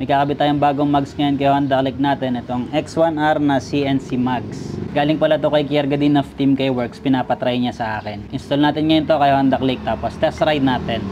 May kakabit tayong bagong mags ngayon kay Honda Click natin. Itong X1R na CNC mags. Galing pala to kay Kiergadin of Team K-Works. Pinapatry niya sa akin. Install natin ngayon to kay Honda Click tapos test ride natin.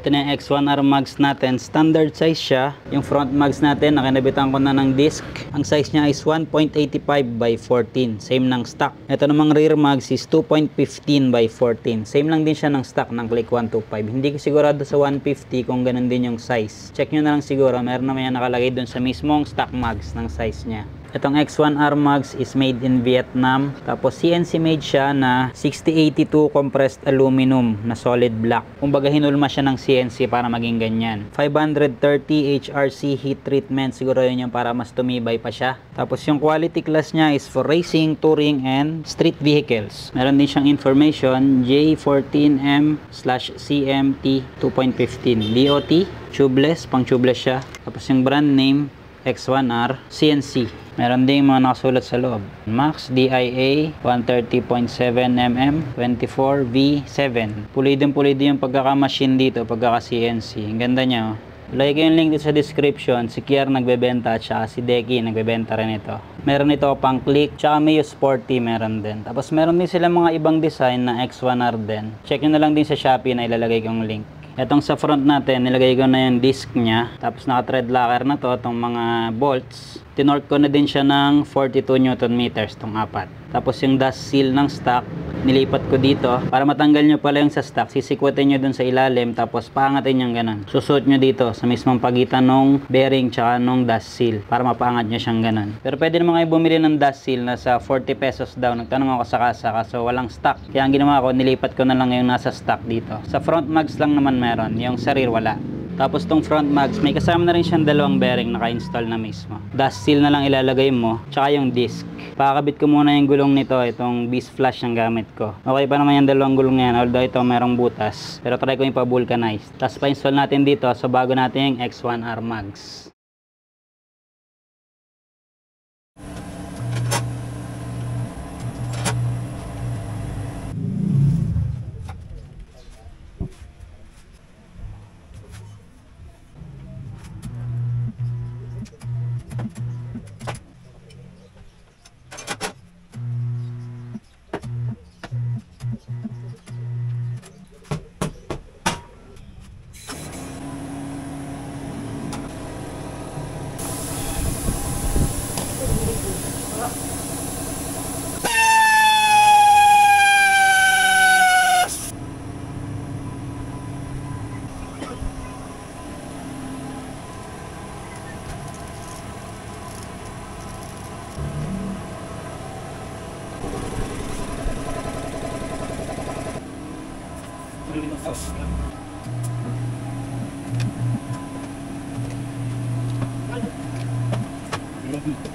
Ito na yung X1R mags natin. Standard size siya. Yung front mags natin, nakinabitan ko na ng disc. Ang size niya is 1.85 by 14. Same ng stock. Ito namang rear mags is 2.15 by 14. Same lang din siya ng stock ng Click 125. Hindi ko sigurado sa 150 kung ganun din yung size. Check nyo na lang siguro. Meron naman yan nakalagay dun sa mismong stock mags ng size niya. Itong X1R Mags is made in Vietnam. Tapos CNC made siya na 6082 compressed aluminum na solid black. Kumbaga hinulma siya ng CNC para maging ganyan. 530 HRC heat treatment. Siguro yun yung para mas tumibay pa siya. Tapos yung quality class niya is for racing, touring, and street vehicles. Meron din siyang information J14M slash CMT 2.15 DOT. Tubeless, pang tubeless siya. Tapos yung brand name X1R CNC. Meron ding mga nakasulat sa loob. Max DIA 130.7mm 24V7. Pulidin pulidin yung pagkaka-machine dito, pagkaka-CNC. Ang ganda niya oh. Ko yung link dito sa description. Si Kier nagbebenta at si Deki nagbebenta rin ito. Meron ito pang click, tsaka may sporty meron din. Tapos meron din sila mga ibang design na X1R din. Check nyo na lang din sa Shopee na ilalagay kong link. Etong sa front natin, nilagay ko na yung disc niya. Tapos naka-thread locker na to, itong mga bolts. Tinork ko na din siya ng 42 Newton meters, itong apat. Tapos yung dust seal ng stock, nilipat ko dito. Para matanggal nyo pala yung sa stock, sisikwatin nyo dun sa ilalim, tapos paangatin yung ganun. Susuot nyo dito sa mismong pagitan ng bearing tsaka nung dust seal, para mapaangat nyo siyang ganun. Pero pwede naman kayo bumili ng dust seal na sa 40 pesos daw. Nagtanong ako sa kasa, kaso walang stock. Kaya ang ginawa ko, nilipat ko na lang yung nasa stock dito. Sa front mags lang naman meron, yung sa rear wala. Tapos tong front mags, may kasama na rin siyang dalawang bearing naka-install na mismo. Dust seal na lang ilalagay mo, tsaka yung disc. Pakakabit ko muna yung gulong nito, itong beast flash ang gamit ko. Okay pa naman yung dalawang gulong yan, although ito merong butas. Pero try ko yung pa-vulcanize. Tapos pa-install natin dito sa bago nating X1R mags. くれます。はい。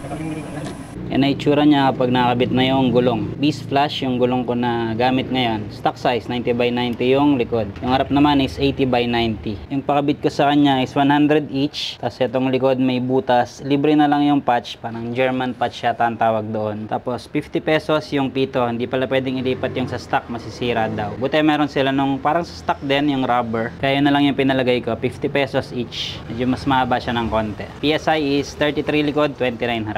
Yan ay itsura niya kapag nakabit na yung gulong. Beast Flash yung gulong ko na gamit ngayon. Stock size, 90 by 90 yung likod. Yung harap naman is 80 by 90. Yung pakabit ko sa kanya is 100 each. Tapos itong likod may butas. Libre na lang yung patch. Parang German patch yata ang tawag doon. Tapos 50 pesos yung pito. Hindi pala pwedeng ilipat yung sa stock. Masisira daw. Buti meron sila nung parang sa stock din yung rubber. Kaya na lang yung pinalagay ko. 50 pesos each. Medyo mas mahaba siya ng konti. PSI is 33 likod, 29 harap.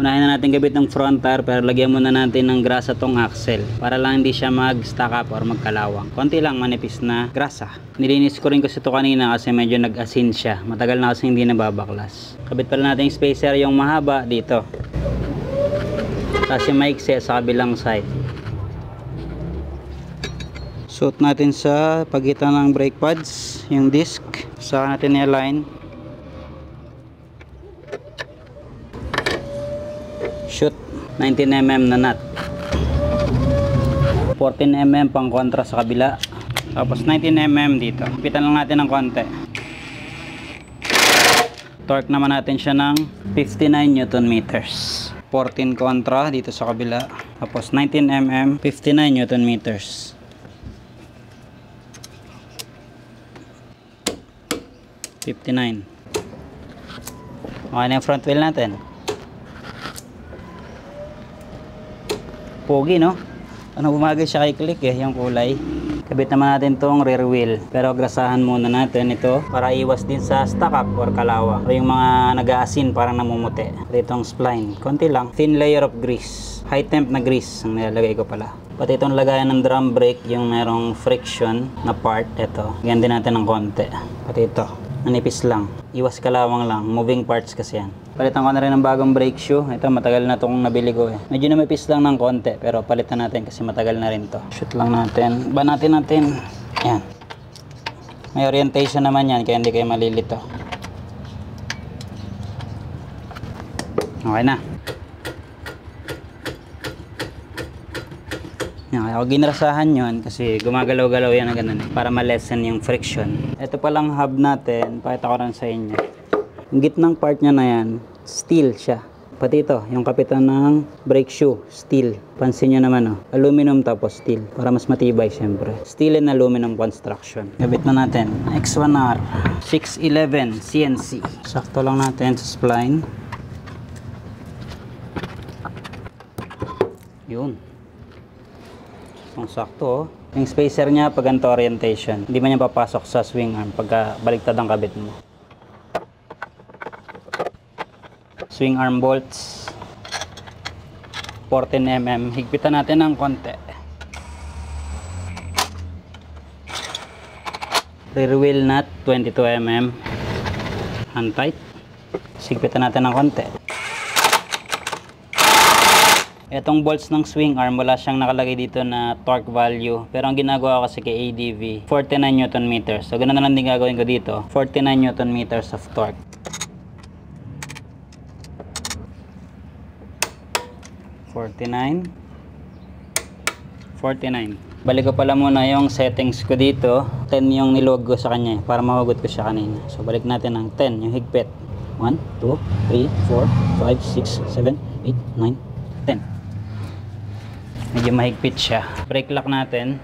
Unahin na natin gabit ng front tire pero lagyan muna natin ng grasa tong axle para lang hindi siya mag-stack up or magkalawang. Konti lang manipis na grasa. Nilinis ko rin kasi ito kanina kasi medyo nag-asin siya. Matagal na kasi hindi nababaklas. Kabit pala natin yung spacer yung mahaba dito. Yung maikse sa kabilang side. Suot natin sa pagitan ng brake pads yung disc. Saka natin i-align. Shoot. 19mm na nut. 14mm pang kontra sa kabila. Tapos 19mm dito. Pitan lang natin ng konti. Torque naman natin siya ng 59 newton meters. 14 kontra dito sa kabila. Tapos 19mm 59 newton meters. 59. Okay na yung front wheel natin. Pogi, no? Ano bumagay siya kay Click eh, yung kulay. Kabit naman natin tong rear wheel. Pero grasahan muna natin ito para iwas din sa stock up or kalawa. O yung mga nag-aasin parang namumuti. Itong spline. Konti lang. Thin layer of grease. High temp na grease ang nilalagay ko pala. Pati itong lagayan ng drum brake, yung merong friction na part, ito. Din natin ng konti. Pati ito. Manipis lang. Iwas kalawang lang. Moving parts kasi yan. Palitan ko na rin ng bagong brake shoe. Ito, matagal na itong nabili ko eh. Medyo namipis lang ng konti, pero palitan natin kasi matagal na rin to. Shoot lang natin. Ba natin natin. Yan. May orientation naman yan, kaya hindi kayo malilito. Okay na. Yan, kaya ako ginrasahan yun kasi gumagalaw-galaw yan na ganun eh, para ma-lessen yung friction. Ito palang hub natin, pakita ko rin sa inyo. Yung gitnang part niya na yan, steel siya. Pati ito, yung kapitan ng brake shoe, steel. Pansin nyo naman, oh, aluminum tapos steel. Para mas matibay, syempre. Steel and aluminum construction. Gabit na natin. X1R, 611 CNC. Sakto lang natin sa spline. Yun. Ang sakto, oh. Yung spacer niya, pag ganito orientation, hindi man niya papasok sa swing arm pagka baliktad ang kabit mo. Swing arm bolts. 14mm. Higpitan natin ng konti. Rear wheel nut, 22mm. Hand tight. Higpitan natin ng konti. Etong bolts ng swing arm, wala siyang nakalagay dito na torque value. Pero ang ginagawa ko kasi kay ADV, 49 Newton meters. So, ganun na lang din gagawin ko dito. 49 Newton meters of torque. Forty-nine. Forty-nine. Balik ko pala muna yung settings ko dito. 10 yung niluwag ko sa kanya eh, para mahugot ko siya kanina. So balik natin ng 10, yung higpit. 1, 2, 3, 4, 5, 6, 7, 8, 9, 10. Medyo mahigpit siya. Brake lock natin.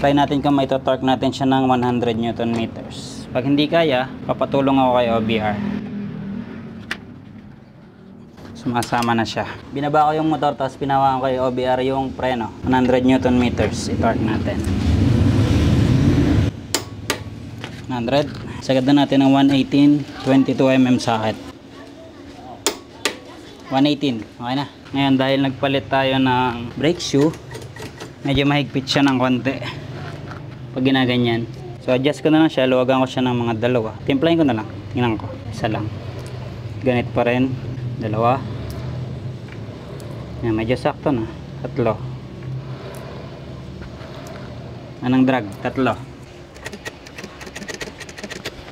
Try natin kung may torque natin siya ng 100 Newton meters. Pag hindi kaya, papatulong ako kay OBR. Sumasama na siya. Binaba ko yung motor tapos pinawa ko kay OBR yung preno. 100 Newton meters. I-torque natin. 100. Sagad na natin ng 118 22mm socket. 118. Okay na. Ngayon dahil nagpalit tayo ng brake shoe, medyo mahigpit siya ng konti. Pag ginaganyan. So adjust ko na lang siya. Luwagan ko siya ng mga dalawa. Timplahin ko na lang. Tingnan ko. Isa lang. Ganit pa rin. Dalawa. Yan, medyo sakto na. Tatlo. Anong drag? Tatlo.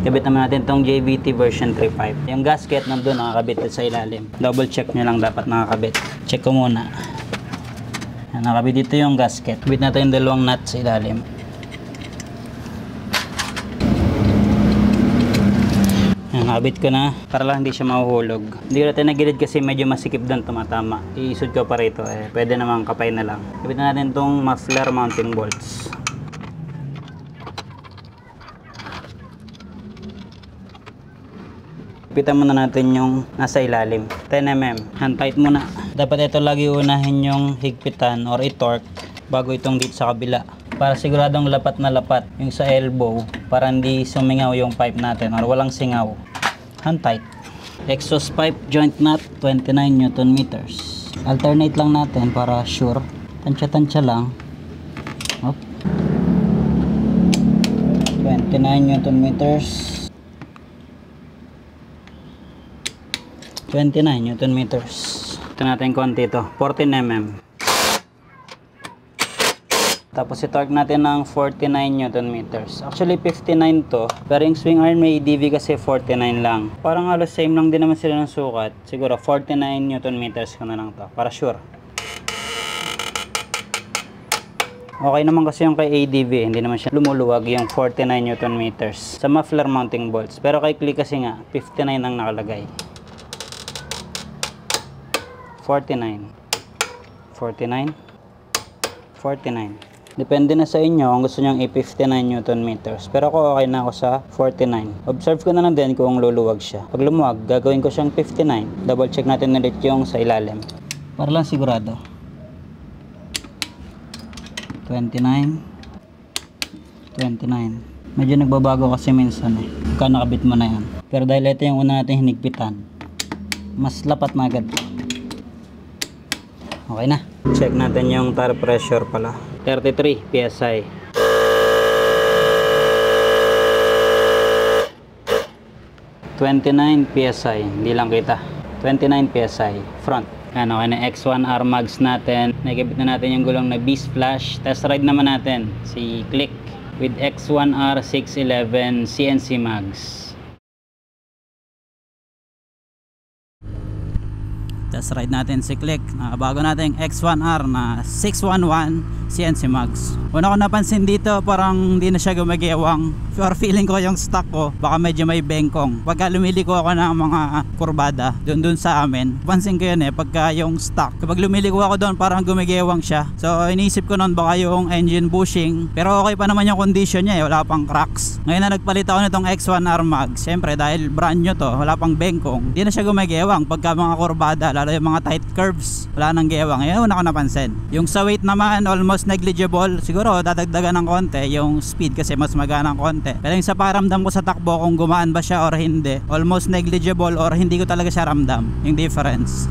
Kabit naman natin tong JVT version 3.5. Yung gasket nandun nakakabit sa ilalim. Double check nyo lang dapat nakakabit. Check ko muna. Nakabit dito yung gasket. Kabit natin yung dalawang nut sa ilalim. Nakabit ko na para lang hindi siya mahuhulog. Hindi ko natin nagilid kasi medyo masikip doon tumatama. Iisod ko pa rito eh. Pwede namang kapay na lang. Kabit na natin tong muffler mounting bolts. Pitan muna natin yung nasa ilalim. 10mm. Hand tight muna. Dapat ito lagi unahin yung higpitan or i-torque bago itong dito sa kabila. Para siguradong lapat na lapat yung sa elbow para hindi sumingaw yung pipe natin or walang singaw. Hand tight. Exhaust pipe joint nut 29 Newton meters. Alternate lang natin para sure. Tansya-tansya lang. Op. 29 Newton meters. 29 Newton meters. Ito natin konti ito. 14 mm. Tapos i-torque natin ng 49 Newton meters. Actually 59 to. Pero yung swing arm may DV kasi 49 lang. Parang halos same lang din naman sila ng sukat. Siguro 49 Newton meters ko na lang to. Para sure. Okay naman kasi yung kay ADV, hindi naman siya lumuluwag yung 49 Newton meters sa muffler mounting bolts. Pero kay Click kasi nga, 59 ang nakalagay. 49 49 49 Depende na sa inyo kung gusto nyong i-59 Newton meters. Pero ako okay na ako sa 49. Observe ko na lang din kung luluwag siya. Pag lumuwag, gagawin ko siyang 59. Double check natin ulit yung sa ilalim. Para lang sigurado. 29. 29. Medyo nagbabago kasi minsan eh. Pagka nakabit mo na yan. Pero dahil ito yung una natin hinigpitan, mas lapat na agad. Okay na. Check natin yung tire pressure pala. 33 PSI. Twenty-nine PSI, hindi lang kita. 29 PSI, front. Ano, okay na X1R mags natin. Nakikabit na natin yung gulong na Beast Flash. Test ride naman natin si Click with X1R 611 CNC mags. Test ride natin si Click. Uh, bago natin X1R na 611 CNC mags. Una ko napansin dito parang hindi na siya gumagewang. Or feeling ko yung stock ko baka medyo may bengkong. Pagka lumiliko ako ng mga kurbada doon doon sa amin. Pansin ko yun eh pagka yung stock. Kapag lumiliko ako doon parang gumagewang siya. So iniisip ko noon baka yung engine bushing. Pero okay pa naman yung condition niya eh. Wala pang cracks. Ngayon na nagpalit ako nitong X1R mag. Siyempre dahil brand new to. Wala pang bengkong. Hindi na siya gumagewang pagka mga kurbada. Lalo yung mga tight curves. Wala nang gewang. Ngayon una ko napansin. Yung sa weight naman almost negligible. Siguro dadagdagan ng konti yung speed kasi mas magana ng konti. Pero yung sa paramdam ko sa takbo kung gumaan ba siya or hindi, almost negligible or hindi ko talaga siya ramdam yung difference.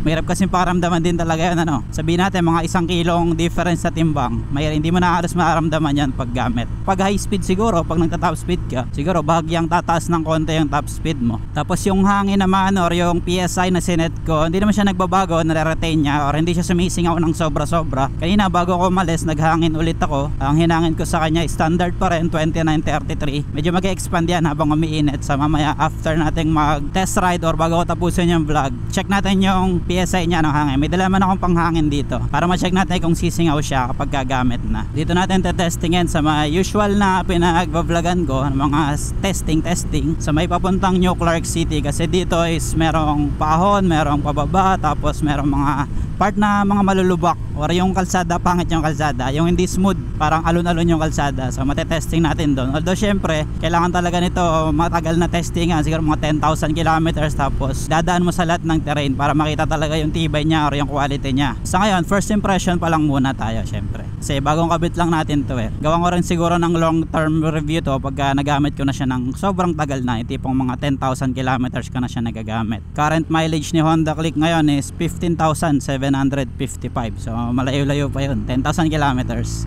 Mahirap kasi paramdaman din talaga yun ano. Sabihin natin mga isang kilong difference sa timbang. Mahirap, hindi mo na halos makaramdaman yan pag gamit. Pag high speed siguro, pag nagta top speed ka, siguro bahagyang tataas ng konti yung top speed mo. Tapos yung hangin naman or yung PSI na sinet ko, hindi naman siya nagbabago, nare-retain niya or hindi siya sumisingaw ng sobra-sobra. Kanina bago ako umalis, naghangin ulit ako. Ang hinangin ko sa kanya standard pa rin 2933. Medyo mag-expand yan habang umiinit sa mamaya after nating mag test ride or bago ko tapusin yung vlog. Check natin yung PSI niya ng hangin. May dala man akong panghangin dito para ma-check natin kung sisingaw siya kapag gagamit na. Dito natin te-testingin sa mga usual na pinag-vlogan ko, mga testing testing sa may papuntang New Clark City kasi dito is merong pahon, merong pababa, tapos merong mga part na mga malulubak or yung kalsada pangit yung kalsada. Yung hindi smooth parang alon-alon yung kalsada. So matetesting natin doon. Although syempre kailangan talaga nito matagal na testing siguro mga 10,000 kilometers tapos dadaan mo sa lahat ng terrain para makita talaga yung tibay niya or yung quality niya. Sa ngayon first impression pa lang muna tayo syempre. Kasi bagong kabit lang natin to eh. Gawan ko rin siguro ng long term review to pagka nagamit ko na siya ng sobrang tagal na. Tipong mga 10,000 kilometers ka na siya nagagamit. Current mileage ni Honda Click ngayon is 15,700 755 so malayo-layo pa yun. 10,000 kilometers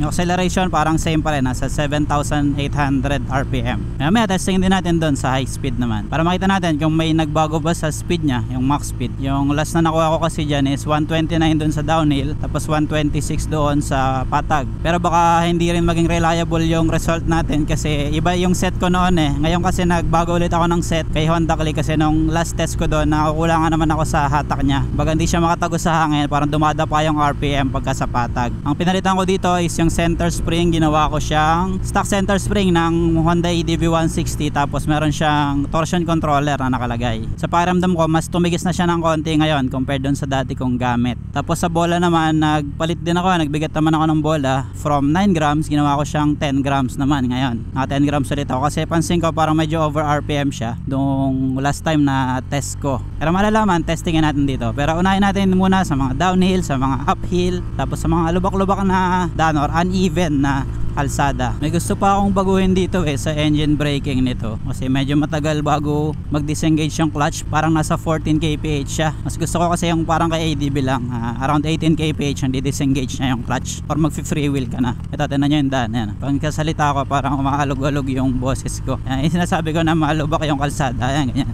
Yung acceleration parang same pa rin, nasa 7,800 RPM. Mamaya testing din natin doon sa high speed naman. Para makita natin kung may nagbago ba sa speed niya, yung max speed. Yung last na nakuha ko kasi dyan is 129 doon sa downhill, tapos 126 doon sa patag. Pero baka hindi rin maging reliable yung result natin kasi iba yung set ko noon eh. Ngayon kasi nagbago ulit ako ng set kay Honda Click kasi nung last test ko doon, nakakulangan naman ako sa hatak niya. Baga hindi siya makatago sa hangin, parang dumada pa yung RPM pagka sa patag. Ang pinalitan ko dito is yung center spring ginawa ko siyang stock center spring ng Honda EDV 160 tapos meron siyang torsion controller na nakalagay. Sa pakiramdam ko mas tumigis na siya ng konti ngayon compared dun sa dati kong gamit. Tapos sa bola naman nagpalit din ako nagbigat naman ako ng bola. From 9 grams ginawa ko siyang 10 grams naman ngayon. Naka 10 grams ulit ako kasi pansin ko parang medyo over RPM siya nung last time na test ko. Pero malalaman testingin natin dito. Pero unahin natin muna sa mga downhill sa mga uphill tapos sa mga lubak-lubak na daan uneven na kalsada. May gusto pa akong baguhin dito eh sa engine braking nito kasi medyo matagal bago mag-disengage yung clutch. Parang nasa 14 kph siya. Mas gusto ko kasi yung parang kay ADB lang. Uh, around 18 kph hindi disengage na yung clutch or mag-free wheel ka na. Ito, tinan nyo yung daan. Yan. Pag kasalita ko parang umaalog-alog yung boses ko. Yan, sinasabi ko na malubak yung kalsada. Yan, ganyan.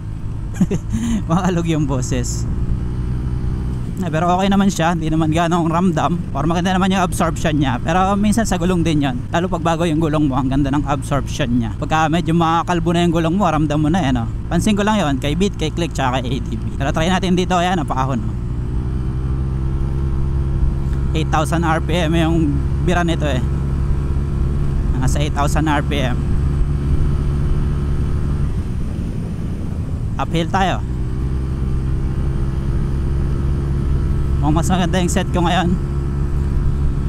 Maalog yung boses. Eh, pero okay naman siya hindi naman ganong ramdam. Or maganda naman yung absorption niya. Pero minsan sa gulong din yon lalo pag bago yung gulong mo ang ganda ng absorption niya. Pagka medyo makakalbo na yung gulong mo ramdam mo na yan oh. pansin ko lang yon kay beat kay click tsaka kay ATV pero try natin dito ayan napakahon oh. 8,000 RPM yung bira nito eh. Nasa 8,000 RPM uphill tayo Mukhang mas maganda yung set ko ngayon.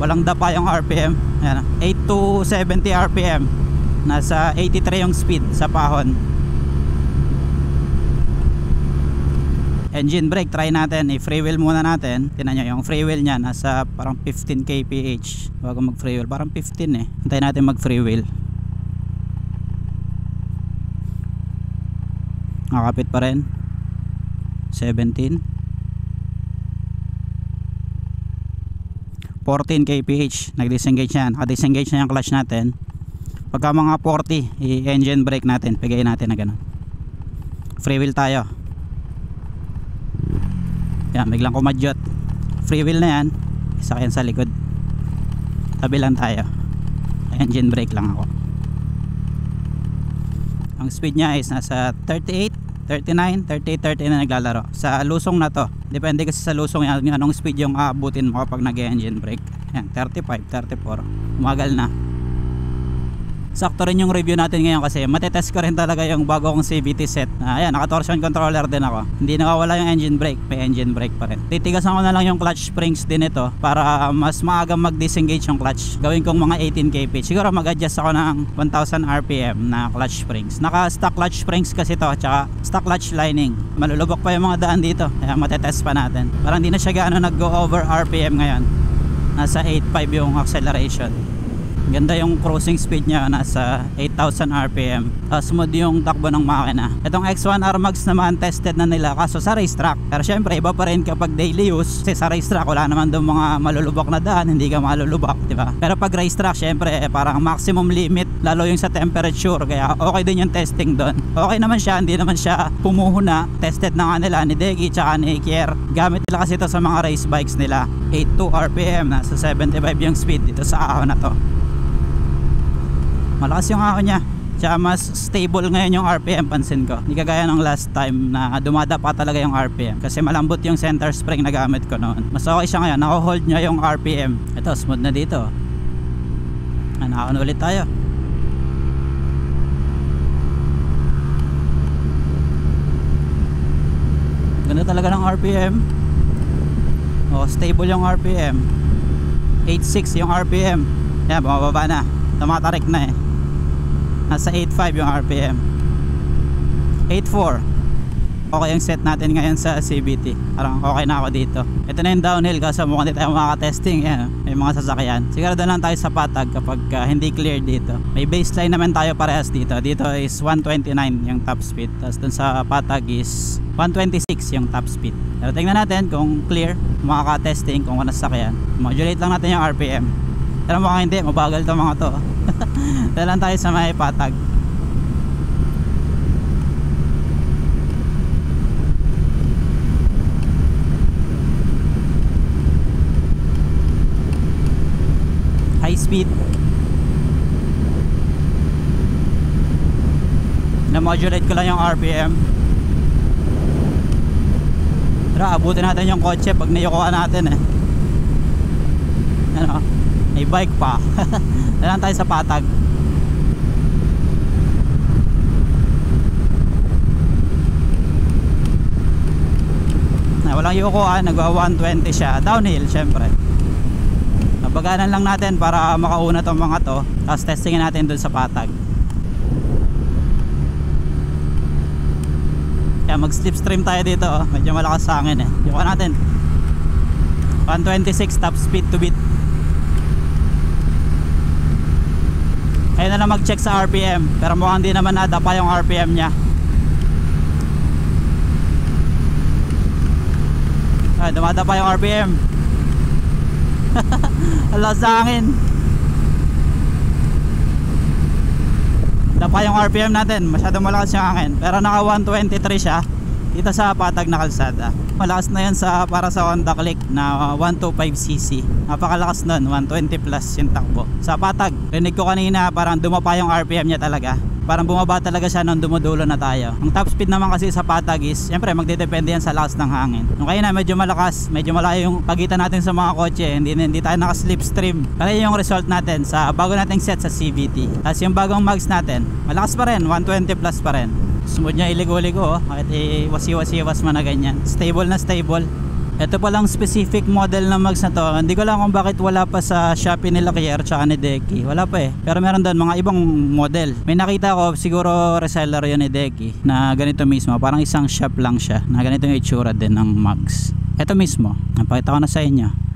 Walang dapa yung RPM. Ayan, 8 to 70 RPM. Nasa 83 yung speed sa pahon. Engine brake, try natin. I-free wheel muna natin. Tinan nyo, yung free wheel niya nasa parang 15 kph. Bago mag free wheel, parang 15 eh. Hintayin natin mag free wheel. Nakakapit pa rin. 17. 14 kph. Nag-disengage yan. Naka-disengage na yung clutch natin. Pagka mga 40 i-engine brake natin. Pigayin natin na ganun. Free wheel tayo. Yan biglang kumadyot. Free wheel na yan. Isa yan sa likod. Tabi lang tayo. Engine brake lang ako. Ang speed niya is nasa 38 39, 38, 30 na naglalaro. Sa lusong na to depende kasi sa lusong yan anong speed yung aabutin mo kapag nag engine brake. Yan 35, 34 umagal na sakto rin yung review natin ngayon kasi matetest ko rin talaga yung bago kong CVT set. Uh, ayan naka torsion controller din ako. Hindi nakawala yung engine brake may engine brake pa rin. Titigasan ko na lang yung clutch springs din ito para mas maaga mag disengage yung clutch. Gawin kong mga 18 kp siguro mag adjust ako ng 1000 rpm na clutch springs. Naka stock clutch springs kasi to tsaka stock clutch lining. Malulubok pa yung mga daan dito kaya matetest pa natin. Parang hindi na siya gaano nag go over rpm ngayon. Nasa 8.5 yung acceleration ganda yung cruising speed niya nasa 8,000 rpm uh, smooth yung takbo ng makina. Itong X1 R Max naman tested na nila kaso sa racetrack. Pero syempre iba pa rin kapag daily use kasi sa racetrack wala naman doon mga malulubak na daan hindi ka malulubak di ba? Pero pag racetrack syempre parang maximum limit lalo yung sa temperature kaya okay din yung testing doon. Okay naman siya hindi naman siya pumuhuna. Tested na nga nila ni Degi tsaka ni Kier gamit nila kasi ito sa mga race bikes nila 82 rpm nasa 75 yung speed dito sa ahon na to. Malakas yung ako niya tsaka mas stable ngayon yung RPM pansin ko. Hindi kagaya ng last time na dumada pa talaga yung RPM kasi malambot yung center spring na gamit ko noon. Mas okay siya ngayon nako-hold niya yung RPM ito smooth na dito. Anakon ulit tayo. Ganda talaga ng RPM oh stable yung RPM 86 yung RPM yan bumababa na. Tumatarik na eh. Nasa 8.5 yung RPM 8.4 okay yung set natin ngayon sa CBT parang okay na ako dito. Ito na yung downhill kasi mukhang hindi tayo makaka-testing yan, may mga sasakyan. Siguro doon lang tayo sa patag kapag uh, hindi clear dito. May baseline naman tayo parehas dito. Dito is 129 yung top speed. Tapos doon sa patag is 126 yung top speed. Pero tingnan natin kung clear makaka-testing kung ano sasakyan. Modulate lang natin yung RPM pero mukhang hindi mabagal to mga to. Dalan tayo sa may patag. High speed. Na-modulate ko lang yung RPM. Pero abutin natin yung kotse pag niyukuha natin eh. Ano? May bike pa. Dalan tayo sa patag. Na walang yukuan, nagwa 120 siya. Downhill syempre. Nabaganan lang natin para makauna tong mga to. Tapos testingin natin dun sa patag. Kaya mag slipstream tayo dito oh. Medyo malakas sa hangin eh. Yukuan natin. 126 top speed to beat. Kaya na lang mag check sa RPM Pero mukhang di naman nada pa yung RPM nya Ay dumada pa yung RPM Ala sa akin. Dapa yung RPM natin. Masyadong malakas yung akin. Pero naka 123 siya. Dito sa patag na kalsada. Malakas na yan sa para sa Honda Click na 125cc napakalakas nun. 120 plus yung takbo. Sa patag. Rinig ko kanina parang dumapa yung RPM niya talaga parang bumaba talaga siya nung dumudulo na tayo. Ang top speed naman kasi sa patag is syempre magdedepende yan sa lakas ng hangin. Nung kaya na medyo malakas. Medyo malayo yung pagitan natin sa mga kotse. Hindi, hindi tayo naka slipstream kaya yung result natin sa bago nating set sa CVT tapos yung bagong mags natin malakas pa rin. 120 plus pa rin. Smooth niya iligo-ligo oh. kahit iwasiwas-iwas man na ganyan. Stable na stable Ito palang specific model na mags na to. Hindi ko lang kung bakit wala pa sa Shopee nila Kier tsaka ni Deki. Wala pa eh. Pero meron doon mga ibang model. May nakita ko siguro reseller yun ni Deki na ganito mismo. Parang isang shop lang siya na ganito yung itsura din ng mags. Ito mismo. Napakita ko na sa inyo.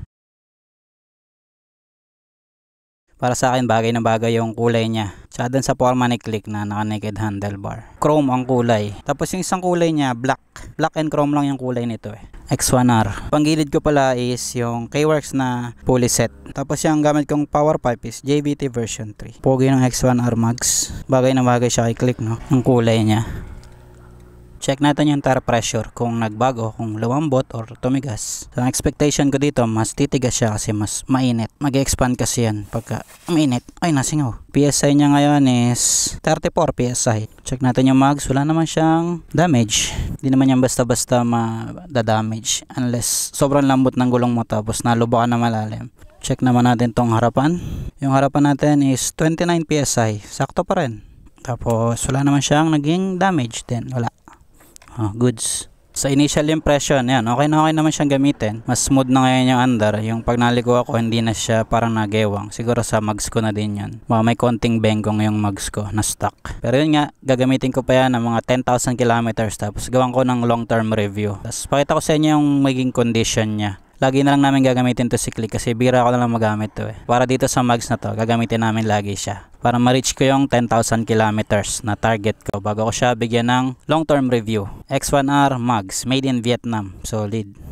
Para sa akin bagay na bagay yung kulay niya. Tsaka dun sa forma ni Click na naka-naked handlebar. Chrome ang kulay. Tapos yung isang kulay niya black. Black and chrome lang yung kulay nito eh. X1R. Panggilid ko pala is yung K-Works na pulley set. Tapos yung gamit kong power pipe is JBT version 3. Pogi ng X1R mags. Bagay na bagay siya kay Click no. Yung kulay niya. Check natin yung tire pressure kung nagbago, kung lumambot or tumigas. So, ang expectation ko dito, mas titigas siya kasi mas mainit. Mag-expand kasi yan pagka mainit. Ay, nasingaw. PSI niya ngayon is 34 PSI. Check natin yung mags. Wala naman siyang damage. Hindi naman yan basta-basta ma-damage unless sobrang lambot ng gulong mo tapos nalubakan na malalim. Check naman natin tong harapan. Yung harapan natin is 29 PSI. Sakto pa rin. Tapos wala naman siyang naging damage din. Wala. Oh, goods. Sa initial impression, yan, okay na okay naman siyang gamitin. Mas smooth na ngayon yung under. Yung pag naligo ako, hindi na siya parang nagewang. Siguro sa mags ko na din yan. Baka may konting bengkong yung mags ko na stock. Pero yun nga, gagamitin ko pa yan ng mga 10,000 kilometers. Tapos gawan ko ng long term review. Tapos pakita ko sa inyo yung maging condition niya. Lagi na lang namin gagamitin to si Click kasi bira ako na lang magamit to eh. Para dito sa mags na to, gagamitin namin lagi siya. Para ma-reach ko yung 10,000 kilometers na target ko bago ko siya bigyan ng long-term review. X1R mags, made in Vietnam. Solid.